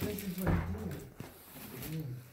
this is what he's doing.